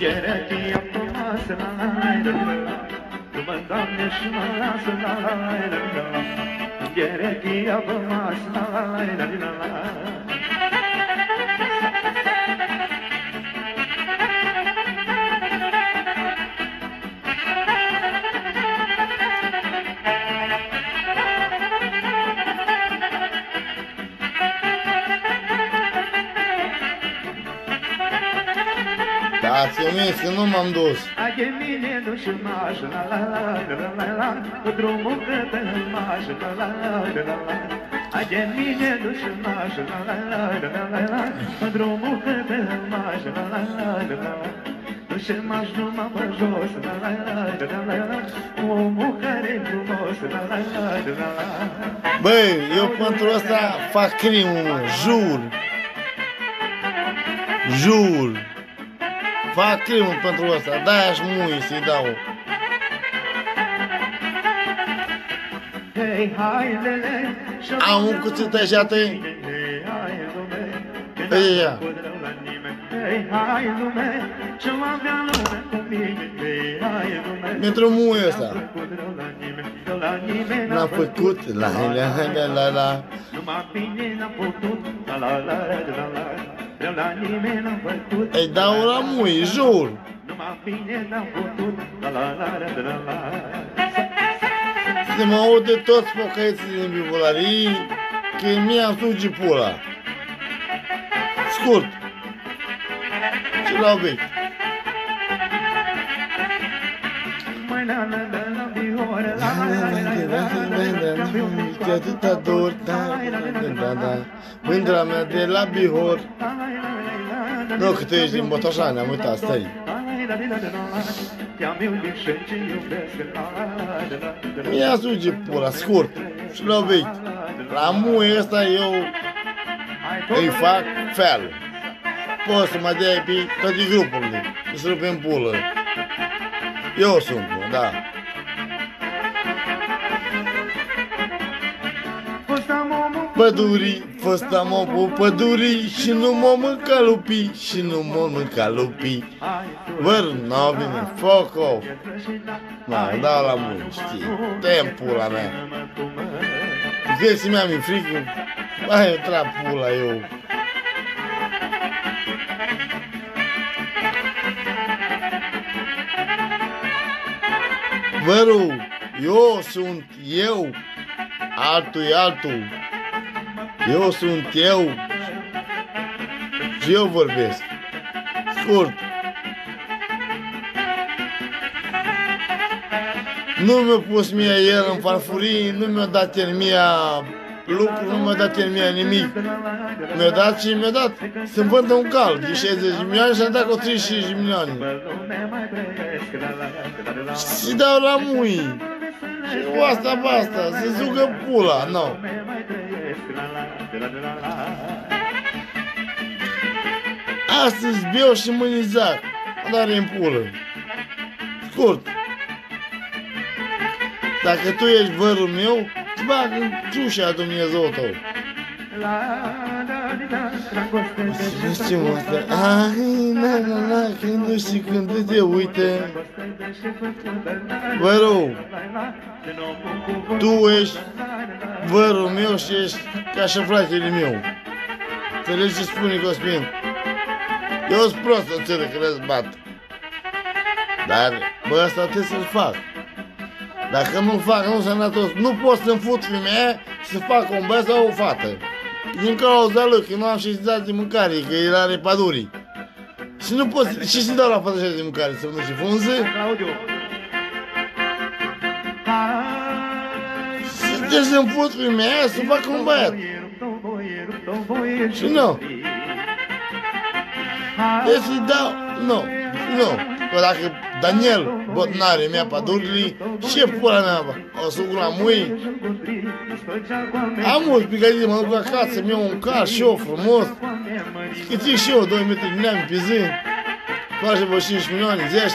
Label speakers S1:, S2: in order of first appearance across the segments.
S1: Gerek की अमास ताम सुनार जर Gerek अम आसना
S2: Dați-o mie, că nu m-am dus.
S1: Ai de mine nu și maș, la la la la la la la Cu drumul către maș, la la la la la la Ai de mine nu și maș, la la la la la la la Cu drumul către maș, la la la la la la Nu și maș numai pe jos, la la la la la la la Omul care e frumos, la la la la la la
S2: Băi, eu pentru asta fac crimă, mă, jur. Jur. Fac crimă pentru asta, de-aia aș mui să-i dau.
S1: Hei, hai, lele, și
S2: Am un cuțit așa, tăi. Ei, ia.
S1: Hei, hai lume, ce mă avea lume cu mine Hei, hai lume
S2: Pentru mui ăsta.
S1: La nimeni
S2: N-a făcut la la la la la
S1: Numai bine n-am putut La la la la la la La nimeni n-am făcut
S2: Îi dau la mui, jur.
S1: Numai bine n-am putut La la la la la la
S2: Se mă aude toți pocăiții din bivolarii că mi-a suge pula. Scurt. Și la obiect.
S1: Mai la la la la bihore La la la la la la la
S2: Ce atâta dor, da, da, da, da. Mândra mea de la Bihor. Nu, că tu ești din Botoșani, am uitat, stai.
S1: Te-am iubit și ce iubesc La la la la la la
S2: Mi-a suge pula, scurt. Și la obiect. La mui ăsta eu îi fac fel. Poți să mă dai pe toate grupurile. Să rupem pulă. Eu sunt, mă, da. Pădurii, fost am omul pădurii și nu m-o mânca lupii și nu m-o mânca lupii. Văr, n-au venit, fuck off. Da, da la mult, știi, te pula mea. Vieții mea mi-e frică, hai, eu trag pula eu. Văru, eu sunt eu, altul e altul. Eu sunt eu și eu vorbesc. Scurt. Nu mi-a pus mie el în farfurii, nu mi-a dat el mie lucru, nu mi-a dat el mie nimic. Mi-a dat și mi-a dat să-mi vândă un cal de 60 de milioane și am dat cu 35 de milioane. Și dau la mui. Și cu asta basta, să zugă pula, nu. No. Astăzi beau și mâine zac. Dar în pulă. Scurt. Dacă tu ești vărul meu, îți bag în ciușa Dumnezeu tău. Nu știu asta. Ai, na, na, na, când nu știi când te uite. Vărul, tu ești vărul meu și ești ca și fratele meu. Înțelegi ce spune Cosmin? Eu sunt prost în țară că le bat. Dar, bă, asta trebuie să-l fac. Dacă nu-l fac, nu sănătos, nu pot să-mi fut femeia și să fac un băiat sau o fată. Din cauza lui, că nu am și dat de mâncare, că el are padurii. Și nu pot, și să dau la fată de mâncare, să mănânce frunză. Și trebuie să-mi fut femeia să fac un băiat. Și nu. Deci îi dau, nu, nu. Că dacă Daniel Botnare mi-a padurile, ce pula mea, bă? O să la mui. Am mult picadii, mă duc acasă, mi-au un car și eu frumos. Cât și eu, 2 metri de neam pe zi. Face vă 5 milioane, 10.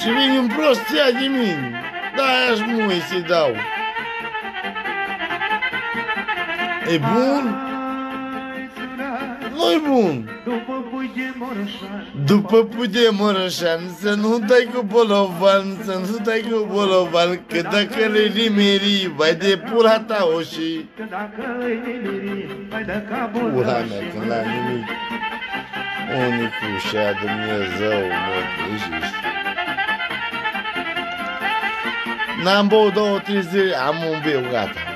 S2: Și vine un prost ia de mine. Da, aș mui să-i dau. E bun? Nu-i bun.
S1: După pui de Moroșan
S2: După pude Mărășan, să nu dai cu bolovan, să nu dai cu bolovan, că dacă le limeri, vai de pula ta o și...
S1: Că dacă îi nemiri Mai dă capul
S2: Pula
S1: la
S2: mea,
S1: și
S2: că n-am nimic. Unicul și a Dumnezeu, mă, greșești. N-am băut două, trei zile, am un beu, gata.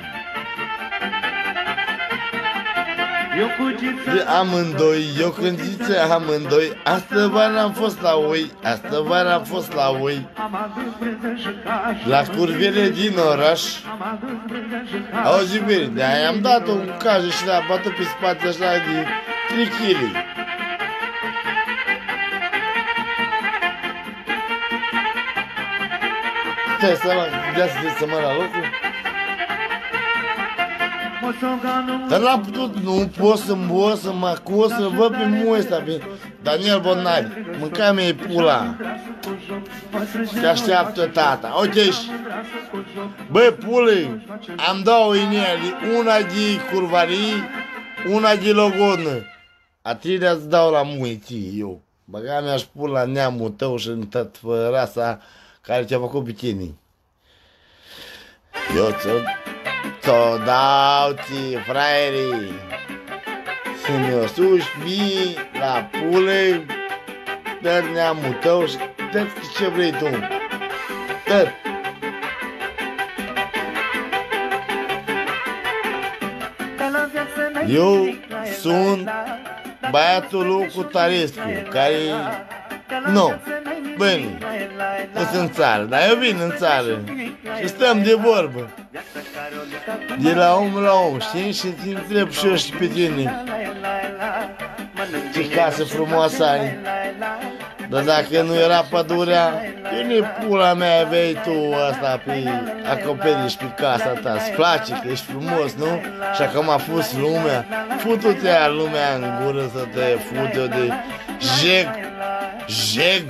S2: De amândoi, eu când zice amândoi, astă vară am fost la oi, astă vară am fost la oi,
S1: Am adus brânză și caș
S2: la curvele din oraș.
S1: Am adus brânză și caș
S2: Auzi, bine, de aia am dat un cajă și l-a bătut pe spate așa de 3 kg. Stai să mă, ia să să mă la locul.
S1: Moțoganul
S2: Dar n-am putut, nu pot să mă să mă acuz, să văd pe mul ăsta, pe Daniel Bonari. Mânca mi pula. Te așteaptă tata. Uite și, bă, pule, am două ineli, una de curvarii, una de logodnă. A treilea îți dau la mui ție, eu. Băga mi-aș pun la neamul tău și în tot rasa care te-a făcut pe tine. Eu ți-o, ți-o dau ție, fraierii. Să mi-o suși mie la pule, dă neamul tău și dă ce vrei tu. Dă. Eu sunt băiatul lui Cutarescu, care... Nu, bine, nu sunt în țară, dar eu vin în țară și stăm de vorbă. De la om la om, știi? Și te întreb și eu și pe tine. Ce casă frumoasă ai. Dar dacă nu era pădurea, bine pula mea aveai tu asta pe acoperiș pe casa ta. Îți place că ești frumos, nu? Și acum a fost lumea. Futu-te a lumea în gură să te fute eu de jeg, jeg,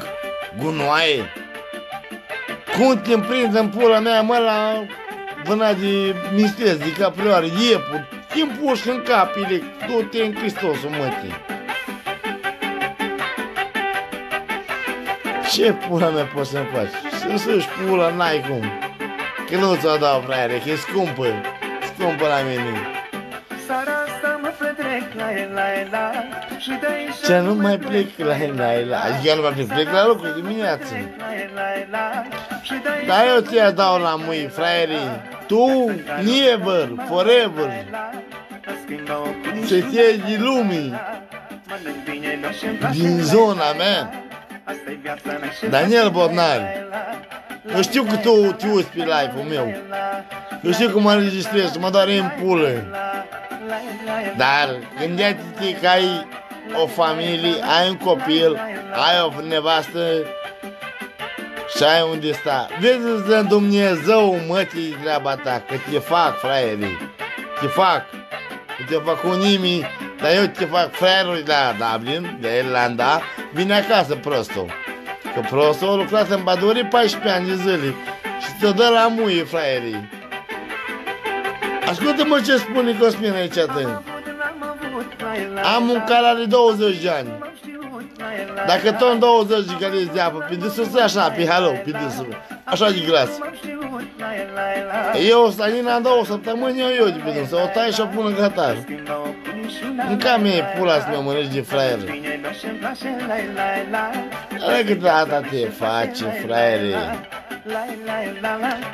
S2: gunoaie. Cum te împrins în pula mea, mă, la vâna de mistrez, de caprioare, iepul, te împușcă în capile, du-te în Hristosul mătii. Ce pula mea poți să-mi faci? Să suși pula, n-ai cum. Că nu ți-o dau, fraiere, că e scumpă. Scumpă la mine.
S1: Seara asta mă petrec la el, la el, la Și de aici
S2: Ce nu mai plec la el, la el, la Adică eu nu mai plec, plec la lucru dimineață.
S1: la el, la el, la Și de aici
S2: Dar eu ți-a dau la mâini, fraierii. Tu, never, forever.
S1: Schimbă o
S2: Să fie din lumii,
S1: Mănânc bine, nu și-mi place
S2: din zona mea.
S1: Asta-i viața mea și
S2: Daniel Bornari. Eu știu că tu te uiți pe live-ul meu. Eu știu că mă înregistrez, mă doare în pulă. Dar gândește-te că ai o familie, ai un copil, ai o nevastă și ai unde sta. Vezi să Dumnezeu mătii treaba ta, că te fac, fraierii. Te fac. Nu te fac cu nimeni, dar eu te fac fraierul de la Dublin, de Irlanda, vine acasă prostul. Că prostul a lucrat în Baduri 14 ani de zile și te dă la muie, fraierii. Ascultă-mă ce spune Cosmin aici atât. Am un care are 20 de ani. Dacă tot în 20 de care de apă, pe dânsul să așa, pe halo, pe dânsul, așa de gras. Eu, Stanina, în două săptămâni, eu, eu de pe dânsul, o tai și o pun în gatar. În cam mie pula să mă mănânci de fraier. Adică tata te face, fraiere.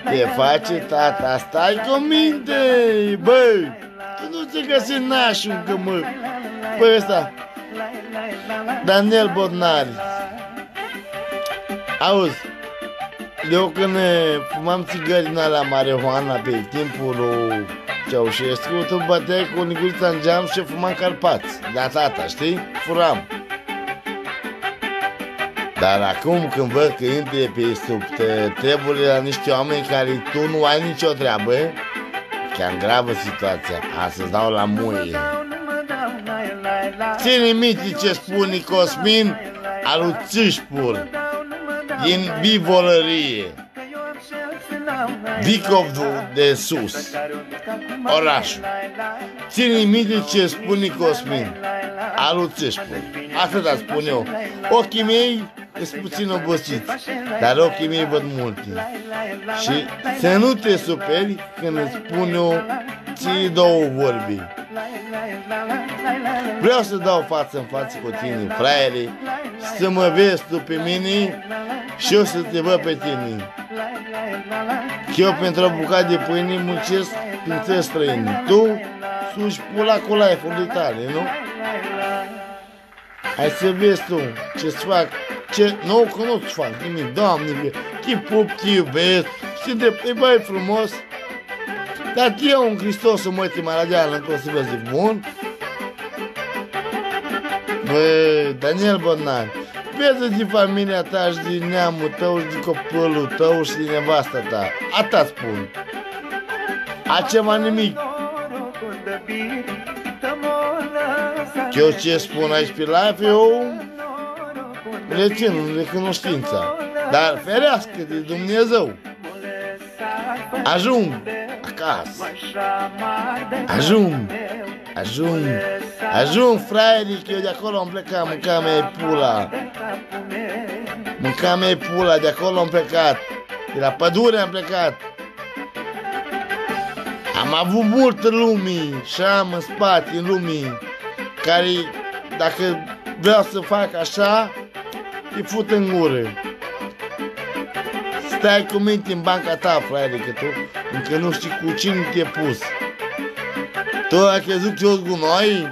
S2: Te face tata, stai cu minte, bă! Tu nu te găsi nașul, că mă... Păi ăsta, Daniel Bodnari. Auzi, eu când fumam țigări din alea marihuana pe timpul lui Ceaușescu, tu băteai cu nigulița în geam și fumam carpați. Da, tata, știi? Furam. Dar acum când văd că intre pe sub treburile la niște oameni care tu nu ai nicio treabă, chiar gravă situația. Astăzi dau la muie. Ține minte ce spune Cosmin al lui Țișpur din Bivolărie, Vicov de sus, orașul. Ține minte ce spune Cosmin. aluțești spun. Atâta spun eu. Ochii mei sunt puțin obosiți, dar ochii mei văd multe. Și să nu te superi când îți spun eu ții două vorbi. Vreau să dau față în față cu tine, fraiere, să mă vezi tu pe mine și eu să te văd pe tine. Că eu pentru o bucată de pâine muncesc prin țări străine. Tu suși pula cu life-ul tale, nu? Hai să vezi tu ce-ți fac, ce nu, că nu-ți fac nimic, Doamne, te pup, te iubesc, și de, e băi frumos, dar eu un Hristos să mă uite mai la deală, încă o să vezi, bun? Băi, Daniel Bonar, vezi din familia ta și din neamul tău și din copilul tău și din nevasta ta. Ata spun. Acema nimic. Eu ce spun aici pe live, eu rețin de cunoștința. Dar ferească de Dumnezeu. Ajung acasă. Ajung. Ajung. Ajung, fraierii, că eu de acolo am plecat, mânca mea pula. Mânca mea pula, de acolo am plecat. De la pădure am plecat. Am avut multă lumii și am în spate în lumii care dacă vreau să fac așa, îi fut în gură. Stai cu minte în banca ta, fraiere, că tu încă nu știi cu cine te-ai pus. Tu ai crezut că eu cu noi?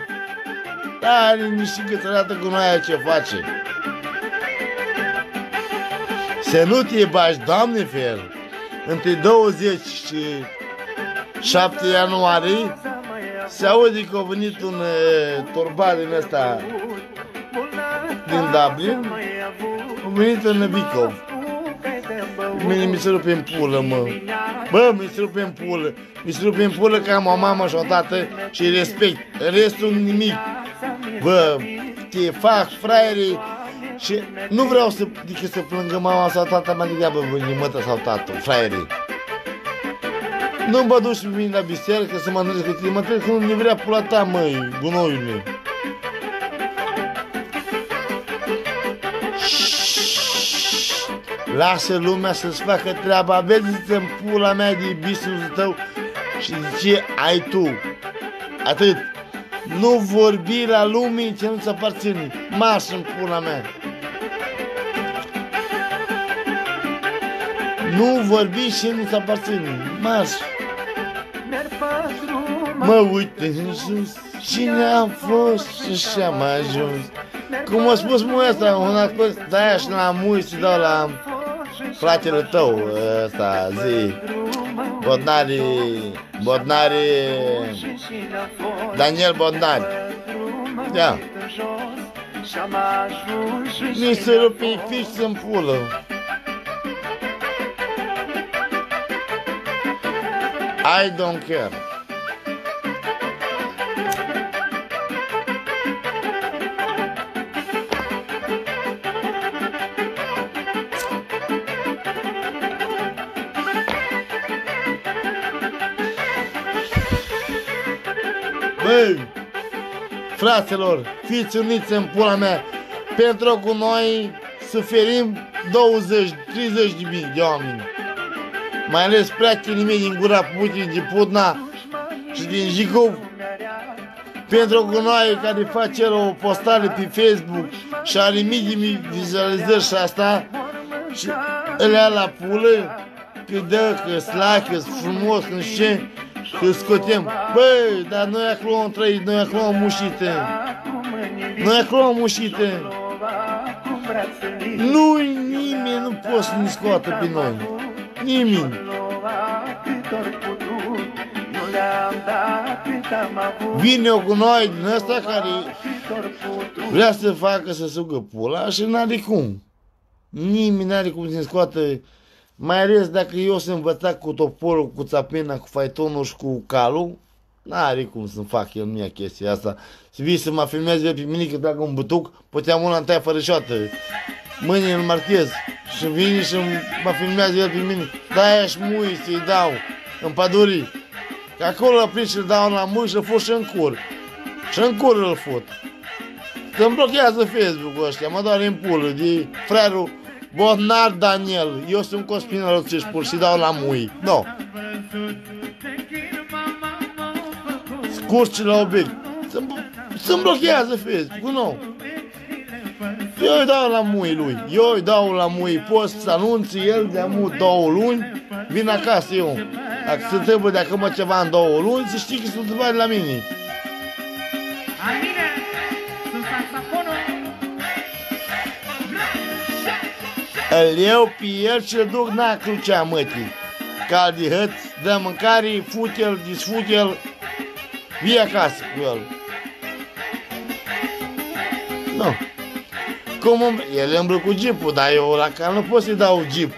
S2: Da, nici că arată cu noi ce face. Să nu te bagi, Doamne fer, între 20 și 7 ianuarie se aude că a venit un uh, torba din ăsta din Dublin, a venit în Bicov. Mine mi se rupe în pulă, mă. Bă, mi se rupe în pulă. Mi se rupe în pulă că am o mamă și o tată și respect. Restul nimic. Bă, te fac fraiere și nu vreau să, adică să plângă mama sau tata mai degrabă mătă sau tată, fraiere. Nu mă duci pe mine la biserică să mă întâlnesc cu tine, mă întâlnesc că nu vrea pula ta, măi, gunoiule. Lasă lumea să-ți facă treaba, vezi în pula mea de business tău și ce ai tu. Atât. Nu vorbi la lumii ce nu-ți aparține. Marș în pula mea. Nu vorbi și nu-ți aparține. Marș. Mă uit în sus, cine am fost și și am ajuns. Cum a spus mă ăsta, un acolo, de-aia și la mui și dau la fratele tău ăsta, zi, Bodnari, Bodnari, Daniel Bodnari. Ia. Mi se rupe fix în pulă. I don't care. Băi, fraților, fiți uniți în pula mea, pentru că noi suferim 20-30 de mii de oameni. Mai ales prietenii mei din gura Putin, din Putna și din Jicov. Pentru că noi care face o postare pe Facebook și are mii de mii vizualizări și asta și îl ia la pulă, că dă, că slac, că frumos, nu știu ce, că scotem. Băi, dar noi acolo am trăit, noi acolo am mușit. Noi acolo am mușit. Nu nimeni nu poate să ne scoată pe noi. Nimeni. Vine cu noi din ăsta care vrea să facă să sugă pula și n-are cum. Nimeni n-are cum să-mi scoată mai ales dacă eu sunt învățat cu toporul, cu țapina, cu faitonul și cu calul, n-are cum să-mi fac eu mie chestia asta. Să vii să mă filmeze pe mine că dacă un butuc, puteam una întâia fără șoată. Mâine îl marchez și vine și mă filmează el pe mine. Da, și mui să-i dau în pădurii. Că acolo îl prind și îl dau la mui și îl fut și în cur. Și în cur îl fut. Îmi blochează Facebook-ul ăștia, mă doare în pulă de frerul Bodnar Daniel. Eu sunt Cospina Roțeșpur și dau la mui. No. Scurci la obiect. Să-mi blochează Facebook-ul, nu. Eu îi dau la mui lui. Eu îi dau la mui. Poți să anunți el de amul două luni. Vin acasă eu. Dacă se trebuie de acum ceva în două luni, să știi că sunt întrebare la mine. Îl iau pe el și îl duc na crucea mătii. Cal de hăț, dă mâncare, fute-l, disfute-l, vii acasă cu el. Nu. No. Cum el îmbră cu jeepul, dar eu la cal nu pot să-i dau jeep,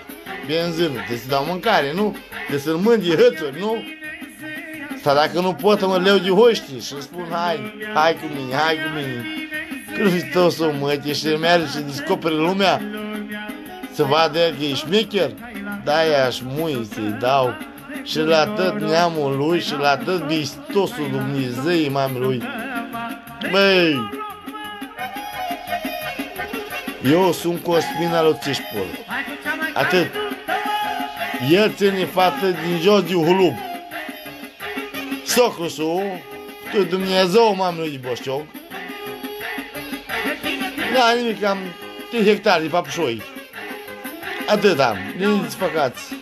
S2: benzină, trebuie să dau mâncare, nu? Trebuie să-l mândi hățuri, nu? Sau dacă nu pot, mă leu de hoști și spun, hai, hai cu mine, hai cu mine. Hristos o mătie și merge și descoperi lumea să vadă că e șmecher. Da, aș mui să-i dau și la tot neamul lui și la tot vistosul Dumnezeu mami lui. Băi, eu sunt Cosmin lui Țișpol. Atât. El ține fată din jos de hulub. Socrusul, tu Dumnezeu m-am lui Boșoc. Da, nimic, am 3 hectare de papușoi. Atât am, liniți făcați.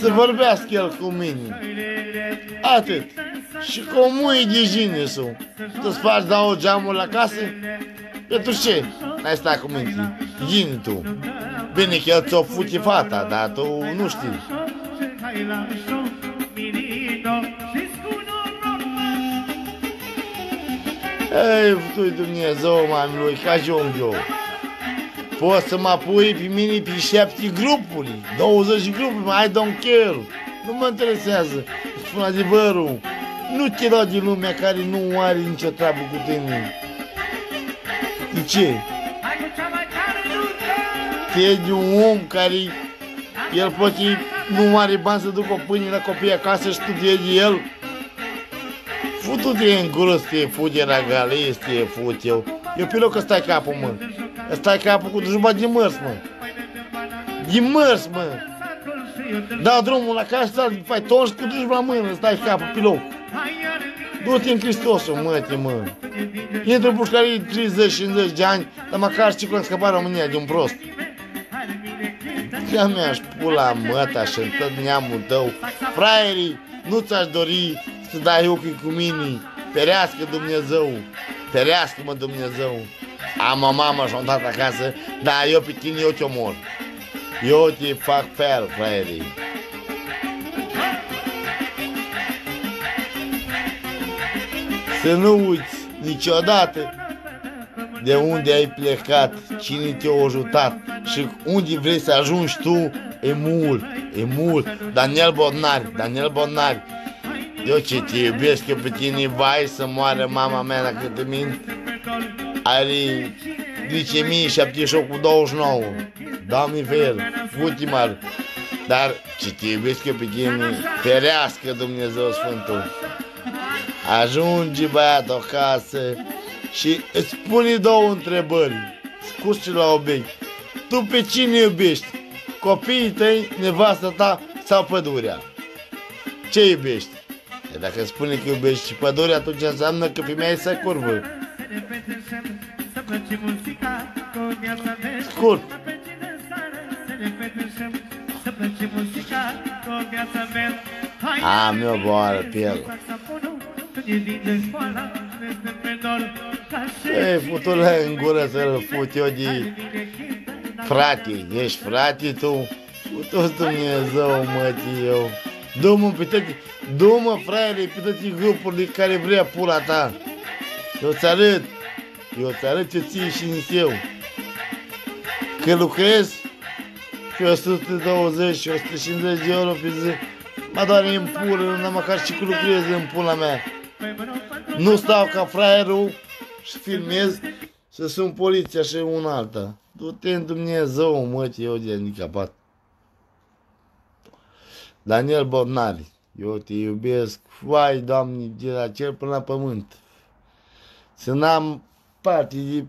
S2: Să vorbească el cu mine. Atât. Și cu mui de jine sunt. Tu spargi dau geamul la casă? Pentru ce? N-ai stat cu minte. Gini tu. Bine că el ți-o fute fata, dar tu nu știi. Ei, tu Dumnezeu, mami lui, ca ajung eu. Poți să mă pui pe mine pe șapte grupuri, 20 grupuri, I don't care. Nu mă interesează. Spun adevărul. Nu te lua din lumea care nu are nicio treabă cu tine. De ce? Te de un om care el poate nu are bani să ducă pâine la copii acasă și tu te de el. Futu-te în gură să te fuge la gale, să te fut eu. Eu pe loc că stai capul, mă. Stai capul cu jumătate de mărs, mă. De mărs, mă. Da drumul la casă, stai, fai tonși cu duci la mână, stai capul pe loc. Du-te în Hristosul, măte, mă. Intră în pușcării 30-50 de ani, dar măcar și când scăpa România de un prost. Că mi-aș pula măta și în tot neamul tău. Fraierii, nu ți-aș dori să dai ochii cu mine. Ferească Dumnezeu, ferească-mă Dumnezeu. Am o mamă și un tată acasă, dar eu pe tine eu te omor. Eu te fac fel, fraierii. Să nu uiți niciodată de unde ai plecat, cine te-a ajutat și unde vrei să ajungi tu, e mult, e mult. Daniel Bodnari, Daniel Bodnari, eu ce te iubesc eu pe tine, vai să moară mama mea dacă te mint, are glicemie 78 cu 29, Doamne fel, ultimar, dar ce te iubesc eu pe tine, ferească Dumnezeu Sfântul. Ajunge băiatul acasă și îți pune două întrebări, scurci la obiect. Tu pe cine iubești? Copiii tăi, nevastă ta sau pădurea? Ce iubești? E dacă spune că iubești pădurea, atunci înseamnă că femeia e să curvă. Scurt. Am eu boară pe el. Ei, futule în gură să-l fut eu de frate, ești frate tu? Futu Dumnezeu, mătii eu. Du-mă pe toate, du-mă, fraiere, pe toate grupurile care vrea pula ta. Eu ți arăt, eu ți arăt ce ții și în eu. Că lucrez și 120 și 150 de euro pe zi, mă doare în pulă, nu măcar și că lucrez în pula mea. Nu stau ca fraierul și filmez să sun poliția și un alta. Du-te în Dumnezeu, mă, eu de handicapat. Daniel Bodnari, eu te iubesc, vai, Doamne, de la cer până la pământ. Să n-am parte de...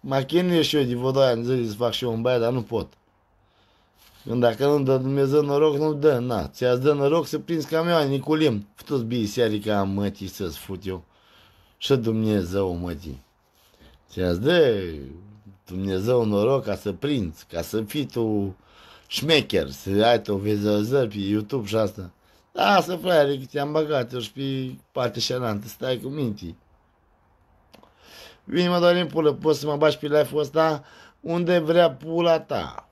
S2: Mă chinuie și eu de vreo 2 ani zile să fac și eu un băiat, dar nu pot. Când dacă nu dă Dumnezeu noroc, nu dă, na. Ți-ați dă noroc să prinzi camioane, Niculim. Toți bii ca mătii să-ți fut eu. Și Dumnezeu, mătii. Ți-ați dă Dumnezeu noroc ca să prinzi, ca să fii tu șmecher, să ai tu vizualizări pe YouTube și asta. Da, să fraiere, că ți-am băgat eu și pe partea șalantă, stai cu mintii. Vine mă doar în pulă, poți să mă bași pe live-ul ăsta unde vrea pula ta.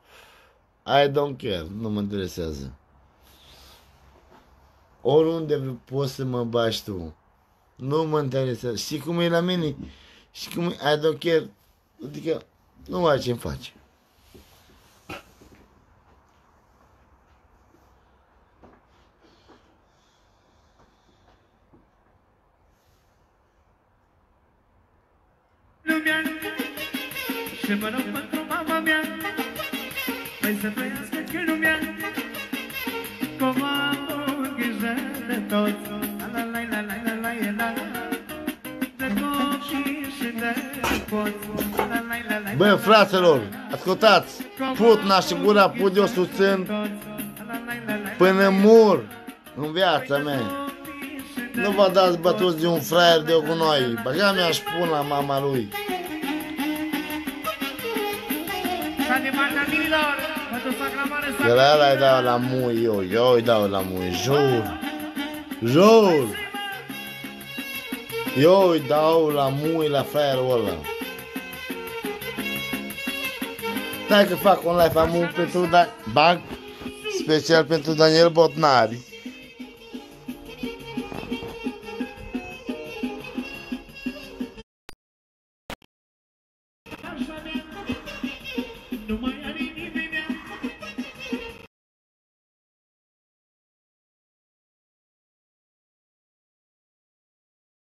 S2: I don't care, nu mă interesează. Oriunde poți să mă bași tu. Nu mă interesează. Și cum e la mine? Și cum e, I don't care. Adică, nu ai ce-mi face.
S3: Lumea Și mă rog pentru mama mea Mai să trăiască că lumea Cum am grijă de toți La la la la la la la la De copii și de poți La la la la
S2: Bă, fraților, ascultați, putna și gura put eu susțin până mur în viața mea. Nu vă dați bătuți de un fraier de cu noi. Băga mi aș pun la mama lui. Că la ăla îi dau la mui eu, eu îi dau la mui, jur. Jur. Eu îi dau la mui la fraierul ăla. Stai că fac un live, am un pentru da bag special pentru Daniel Botnari.